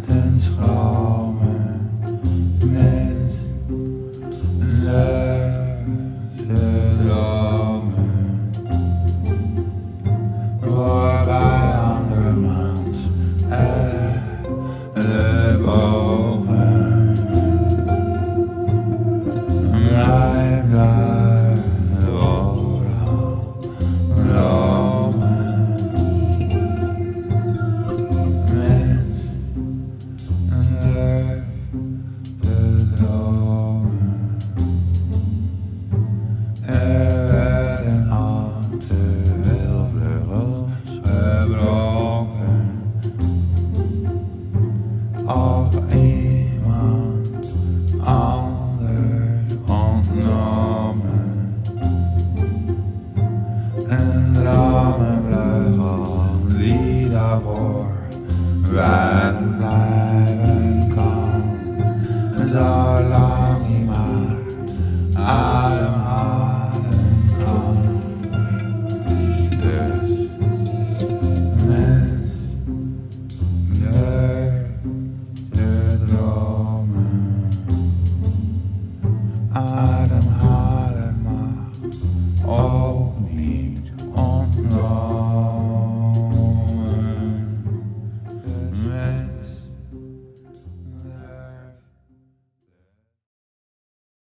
ten schromen, mens, labor, right alive and gone As our life.